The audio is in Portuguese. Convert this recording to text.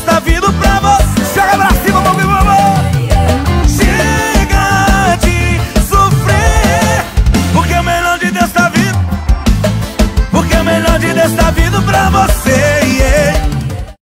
está vindo pra você. Joga pra cima, meu Chega de sofrer. Porque o melhor de Deus está vindo. Porque o melhor de Deus